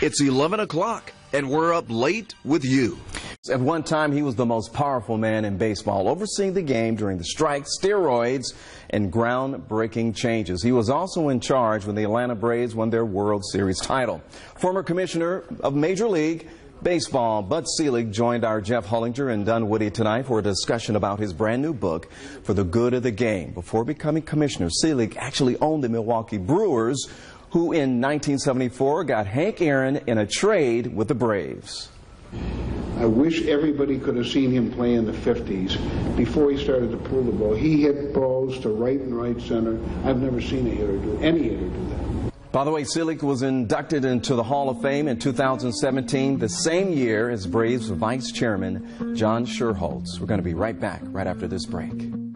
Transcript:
It's 11 o'clock, and we're up late with you. At one time, he was the most powerful man in baseball, overseeing the game during the strikes, steroids, and groundbreaking changes. He was also in charge when the Atlanta Braves won their World Series title. Former commissioner of Major League Baseball, Bud Selig joined our Jeff Hullinger and Dunwoody tonight for a discussion about his brand new book, For the Good of the Game. Before becoming commissioner, Selig actually owned the Milwaukee Brewers, who in 1974 got Hank Aaron in a trade with the Braves. I wish everybody could have seen him play in the 50s before he started to pull the ball. He hit balls to right and right center. I've never seen a hitter do any hitter do that. By the way, Selig was inducted into the Hall of Fame in 2017, the same year as Braves Vice Chairman John Schuerholz. We're going to be right back right after this break.